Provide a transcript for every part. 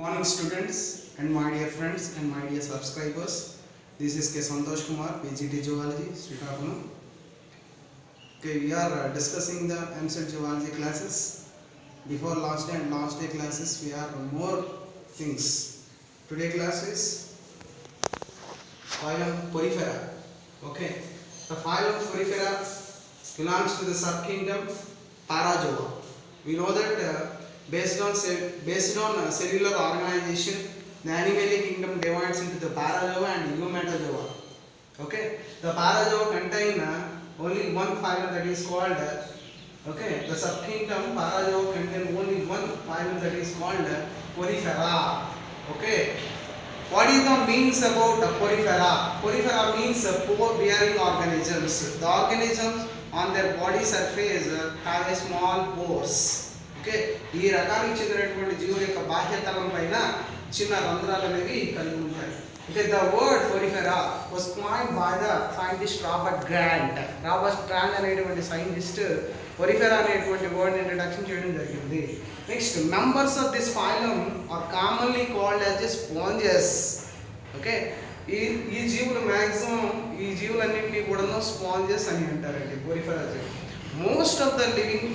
Morning students and my dear friends and my dear subscribers. This is K. Santosh Kumar, PGT Zoology, Srikakulam. Okay, we are uh, discussing the MSET Zoology classes. Before last day and last day classes, we have more things. Today class is phylum Porifera. Okay, the phylum Porifera belongs to the subkingdom Parazoa. We know that uh, based on based on uh, cellular organization, the animal kingdom divides into the Parazoa and Eumetazoa. Okay, the Parazoa contain uh, only one phylum that is called uh, okay. The subkingdom Parazoa contain only one phylum that is called uh, Porifera. Okay. What is the means about the porifera? Porifera means uh, pore-bearing organisms. The organisms on their body surface uh, have a small pores. Okay? ఈ రకానికి చెందినటువంటి జీవుల యొక్క బాహ్యతలం పైన చిన్న రంధ్రాలు అనేవి కలిగి ఉంటాయి. Okay the word porifera was coined by the scientist Robert Grant. Robert Grant అనేటువంటి సైంటిస్ట్ పొరిఫెరా అనేటువంటి వర్డ్ ఇంట్రడక్షన్ చేయడం జరిగింది. Next members of this phylum are commonly called as a sponges okay? ఈ ఈ జీవులు మ్యాక్సిమం ఈ జీవులన్నింటినీ కూడా స్పాంజెస్ అని అంటారండి పొరిఫెరా జీవులు. Most of the living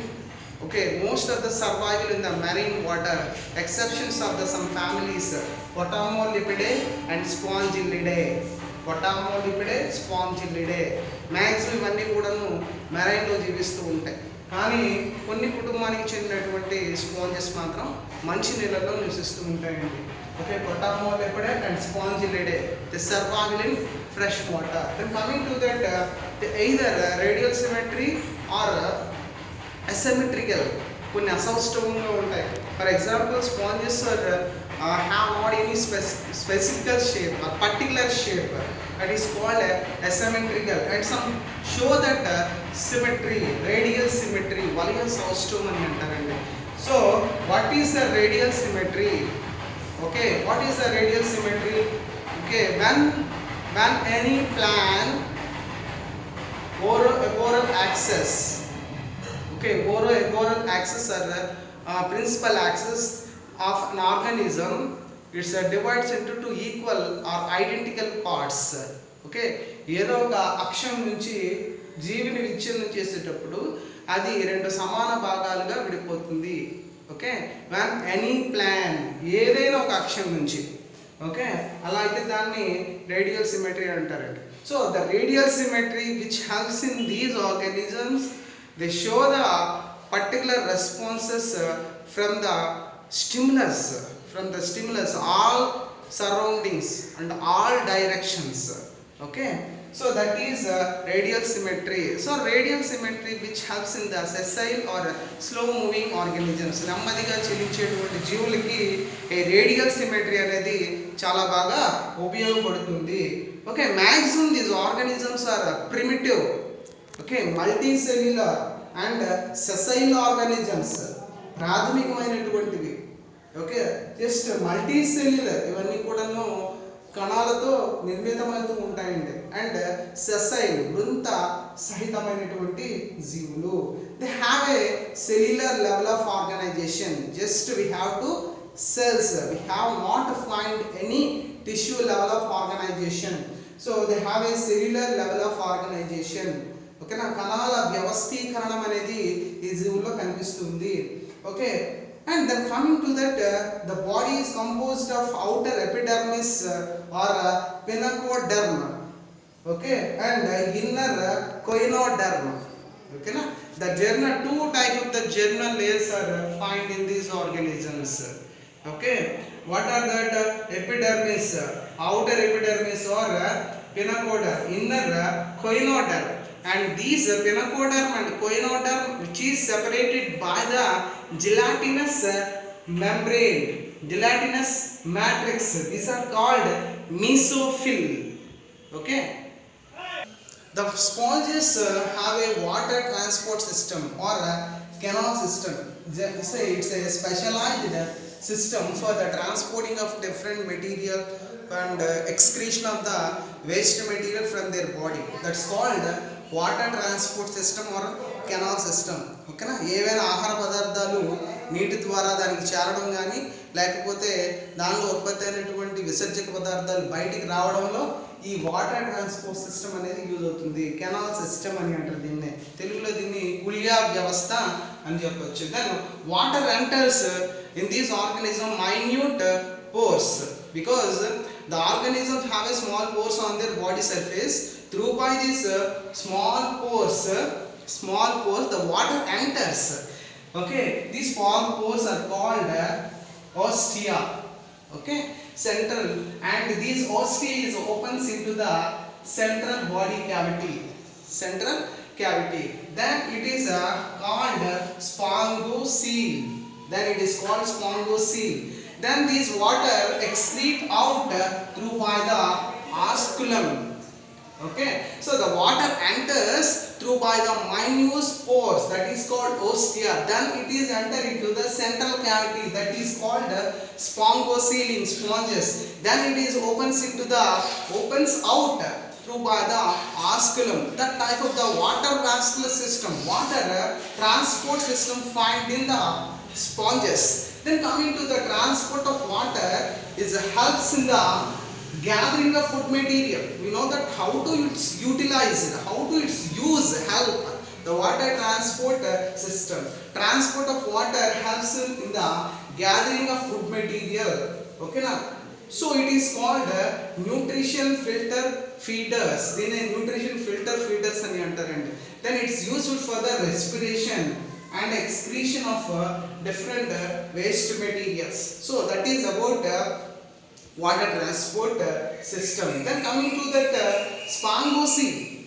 okay most of the survival in the marine water exceptions of the some families potamolipidae and spongillidae potamolipidae spongillidae maximum ఇవన్నీ కూడాను మెరైన్లో జీవిస్తూ ఉంటాయి కానీ కొన్ని కుటుంబానికి చెందినటువంటి స్పాంజెస్ మాత్రం మంచి నీళ్ళలో నివసిస్తూ ఉంటాయండి okay potamolipidae and spongillidae the survival in fresh water then coming to that either radial symmetry or asymmetrical. For example, sponges are, uh, have not any specific shape or particular shape that is called uh, asymmetrical and some show that uh, symmetry, radial symmetry, volume saustome So, what is the radial symmetry? Okay, what is the radial symmetry? Okay, when, when any plan, oral, oral axis, okay oral oral axis are the uh, principal axis of an organism. It's uh, divides into two equal or identical parts. ఏదో ఒక అక్షం నుంచి జీవిని విచ్ఛిన్నం చేసేటప్పుడు అది రెండు సమాన భాగాలుగా విడిపోతుంది. ఓకే వ్యాన్ ఎనీ ప్లాన్ ఏదైనా ఒక అక్షం నుంచి. ఓకే అలా అయితే దాన్ని రేడియల్ సిమెట్రీ అంటారండి. So the radial symmetry which helps in these organisms They show the particular responses from the stimulus, from the stimulus, all surroundings and all directions. Okay. So that is uh, radial symmetry. So radial symmetry which helps in the sessile or slow moving organisms. నెమ్మదిగా చెల్లించేటువంటి జీవులకి ఈ radial symmetry అనేది చాలా బాగా ఉపయోగపడుతుంది okay maximum these organisms are primitive okay multicellular and sessile organisms ప్రాథమికమైనటువంటివి. Okay just multicellular ఇవన్నీ కూడాను కణాలతో నిర్మితమవుతూ ఉంటాయండి. And sessile వృంత సహితమైనటువంటి జీవులు. They have a cellular level of organisation just we have to cells we have not find any tissue level of organization so they have a cellular level of organization ఓకేనా? కణాల వ్యవస్థీకరణం అనేది ఈ జీవుల్లో కనిపిస్తుంది. Okay? And then coming to that the body is composed of outer epidermis or pinacoderm okay? And inner choanoderm ఓకేనా? The germinal two type of the germinal layers are find in these organisms okay? What are that epidermis outer epidermis or epidermis inner uh, and these pinacoderm and choanoderm which is separated by the gelatinous uh, membrane gelatinous matrix. These are called mesohyl okay? The sponges uh, have a water transport system or a canal system. It's a, specialized system for the transporting of different material and uh, excretion of the waste material from their body. That's called water transport system or canal system ఓకేనా ఏవైనా ఆహార పదార్థాలు నీటి ద్వారా దానికి చేరడం కానీ లేకపోతే దానిలో ఉత్పత్తి అయినటువంటి విసర్జక పదార్థాలు బయటికి రావడంలో ఈ వాటర్ ట్రాన్స్పోర్ట్ సిస్టమ్ అనేది యూజ్ అవుతుంది. కెనాల్ సిస్టమ్ అని అంటారు దీన్ని. తెలుగులో దీన్ని గుళ్యా వ్యవస్థ అని చెప్పొచ్చు. Then water enters in these organism minute pores because the organism have a small pores on their body surface through by these uh, small pores uh, small pores the water enters okay these small pores are called uh, ostia. Okay central. And these ostia is opens into the central body cavity. Central cavity. Then it is uh, called spongocele then it is called spongocele then these water excrete out uh, through by the osculum okay? So the water enters through by the minute pores that is called ostia. Then it is enter into the central cavity that is called spongocele in sponges. Then it is opens into the opens out through by the osculum that type of the water vascular system water transport system find in the sponges. Then coming to the transport of water is helps in the gathering of food material. We know that how to its utilize it, how to its use help the water transport uh, system. Transport of water helps in the gathering of food material. Okay now. So it is called uh, nutrition filter feeders. Then uh, nutrition filter feeders and enterant. Then it's useful for the respiration and excretion of different waste materials. So that is about water transport uh, system. Then coming to that uh, spongocele,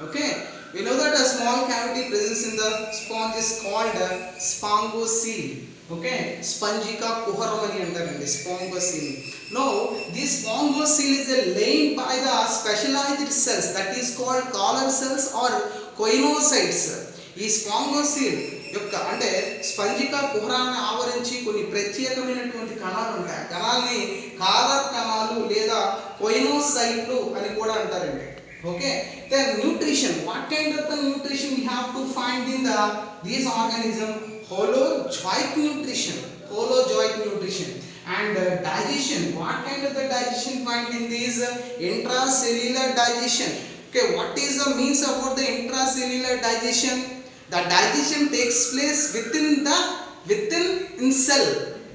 okay. We know that a small cavity presence in the sponge is called uh, spongocele. Okay, spongica puharomani undergoing spongocele. Now, this spongocele is laid by the specialized cells that is called collar cells or choanocytes. Is spongocele యొక్క అంటే స్పంజిక కుహరాన్ని ఆవరించి కొన్ని ప్రత్యేకమైనటువంటి కణాలు ఉంటాయి కణాలని caller కణాలు లేదా కొయినోసైట్లు అని కూడా అంటారండి. Okay? The nutrition what kind of the nutrition you have to find in the these organism holozoic nutrition holozoic nutrition and uh, digestion. What kind of the digestion find in these? Uh, intracellular digestion. Okay what is the means about the intracellular digestion? The digestion takes place within the within in cell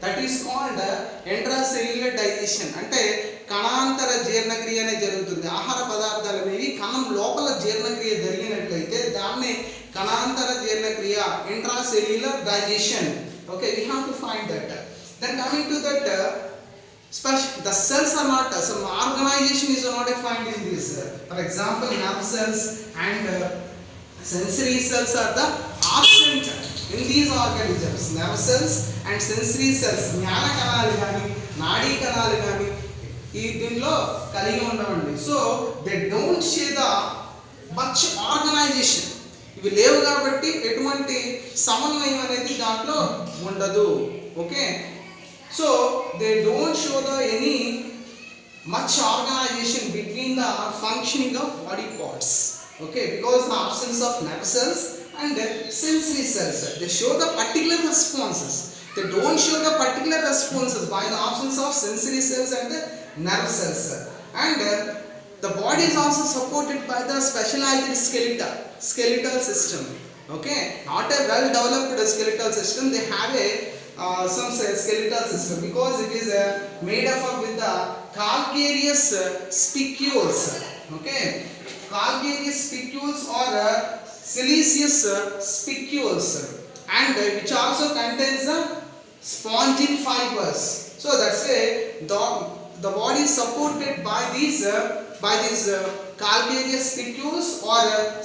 that is called uh, intracellular digestion అంటే కణాంతర జీర్ణక్రియ అనేది జరుగుతుంది ఆహార పదార్థాలు అనేవి కణం లోపల జీర్ణక్రియ జరిగినట్లయితే దాన్ని కణాంతర జీర్ణక్రియ intracellular digestion okay we have to find that then coming to that uh, special the cells are not uh, some organization is not defined in this uh, for example nerve cells and uh, sensory cells are the absent in these organisms nerve cells and sensory cells జ్ఞాన కణాలు కానీ నాడీ కణాలు కానీ ఈ దీనిలో కలిగి ఉండవండి so they don't share the much organisation ఇవి లేవు కాబట్టి ఎటువంటి సమన్వయం అనేది దాంట్లో ఉండదు okay so they don't show the any much organization between the functioning of body parts okay because the absence of nerve cells and the sensory cells they show the particular responses. They don't show the particular responses by the absence of sensory cells and the nerve cells and uh, the body is also supported by the specialized skeletal skeletal system. Okay not a well developed skeletal system. They have a uh, some skeletal system because it is uh, made up of with the calcareous uh, spicules okay calcareous spicules or uh, siliceous uh, spicules and uh, which also contains the spongin fibers. So that's why the the body is supported by these by these calcareous spicules or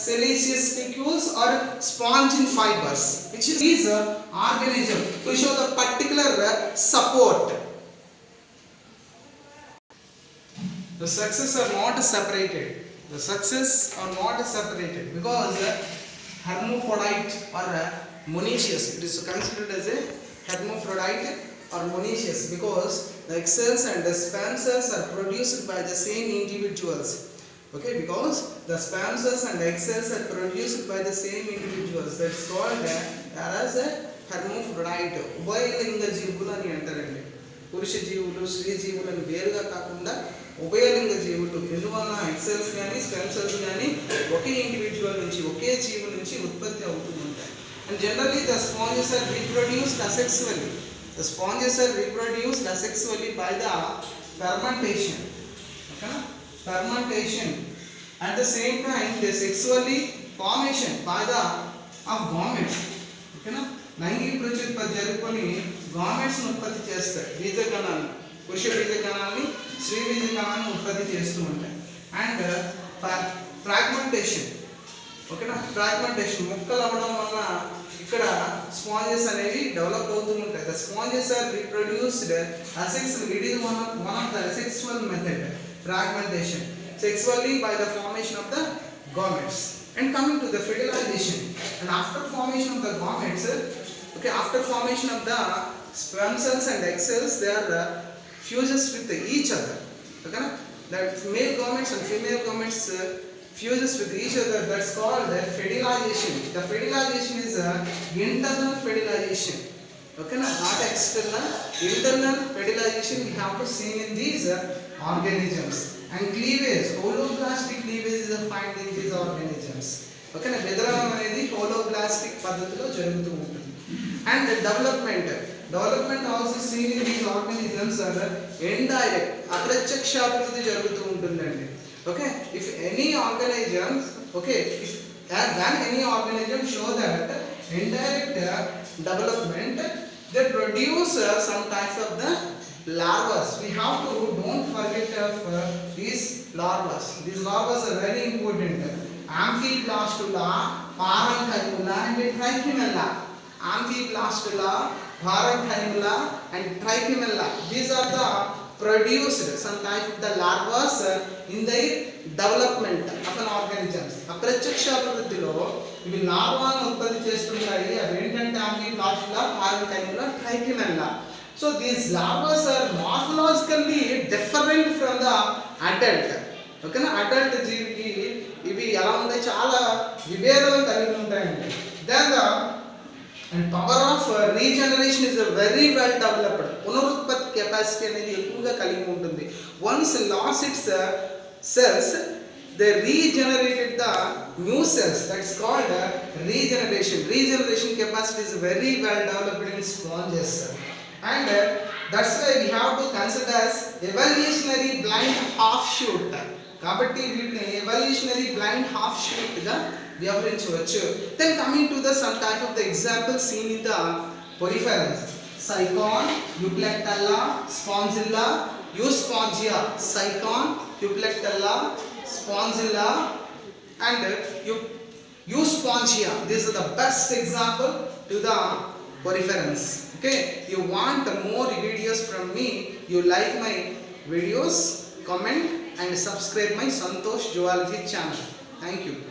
siliceous spicules or spongin fibers which is these organism to show the particular support. The sexes are not separated the sexes are not separated because uh, hermaphrodite or uh, monoecious it is considered as a hermaphrodite or monoecious because the egg cells and the sperm cells are produced by the same individuals okay because the sperm cells and egg cells are produced by the same individuals that's called uh, as a hermaphrodite ఉభయలింగ జీవులు అని అంటారండి పురుష జీవులు స్త్రీ జీవులను వేరుగా కాకుండా ఉభయలింగ జీవులు. ఎందువల్ల ఎక్సెల్స్ కానీ స్టెమ్ సెల్స్ కానీ ఒకే ఇండివిజువల్ నుంచి ఒకే జీవు నుంచి ఉత్పత్తి అవుతూ ఉంటాయి and generally the sponges are reproduced asexually the sponges are reproduced asexually by the fermentation ఓకేనా fermentation at the same time the sexually formation by the of gamete ఓకేనా లైంగిక ప్రత్యుత్పత్తి జరుపుకొని గామెంట్స్ని ఉత్పత్తి చేస్తాయి. బీజకణాలను పురుష బీజకణాలని స్త్రీ బీజకణాలను ఉత్పత్తి చేస్తూ ఉంటాయి. అండ్ ఫ్రాగ్మెంటేషన్ uh, ఓకేనా? ఫ్రాగ్మెంటేషన్ మొక్కలు అవ్వడం వల్ల ఇక్కడ స్పాంజెస్ అనేవి డెవలప్ అవుతూ ఉంటాయి. The sponges are reproduced asex it is one of one of the sexual method fragmentation sexually by the formation of the gametes and coming to the fertilization. And after formation of the gametes okay after formation of the sperm cells and egg cells they are uh, fuses with each other okay that male gametes and female gametes uh, fuses with each other that's called the fertilization the fertilization is a internal fertilization okay na? not external internal fertilization we have to see in these uh, organisms and cleavage holoblastic cleavage is a find in these organisms okay na? బెదరడం అనేది హోలోబ్లాస్టిక్ పద్ధతిలో జరుగుతూ ఉంటుంది and development development also seen in these organisms are indirect. Aprachaksha prati jarutundundundundi. Okay? If any organism, okay, if, then any organism show that indirect development, they produce some types of the larvas. We have to don't forget of uh, these larvas. These larvas are very important. Amphiblastula, Parenchymula and Trichimella. Amphiblastula, parenchyma and trichymella. these are the produced some type of the larvas in the development of an organisms అప్రత్యక్ష అభివృద్ధిలో ఇవి లార్వాను ఉత్పత్తి చేస్తుంటాయి. అవి ఏంటంటే ఆమె లాస్ట్లా ఆరు టైంలో ట్రైకిమెల్లా so these larvas are morphologically different from the adult ఓకేనా అడల్ట్ జీవికి ఇవి ఎలా ఉంటాయి చాలా విభేదం కలిగి ఉంటాయండి. దాని the and power of regeneration is very well developed పునరుత్పత్తి కెపాసిటీ అనేది ఎక్కువగా కలిగి ఉంటుంది once lost its cells they regenerated the new cells that's called regeneration regeneration capacity is very well developed in sponges and that's why we have to consider evolutionary blind offshoot కాబట్టి వీటిని evolutionary blind half షూట్గా we are in church. Then coming to the some type of the example seen in the poriferates. Sycon, Euplectella, Spongilla, Euspongia, Sycon, Euplectella, Spongilla and Euspongia. These are the best example to the poriferates. Okay, you want more videos from me, you like my videos, comment and subscribe my Santosh Zoology channel. Thank you.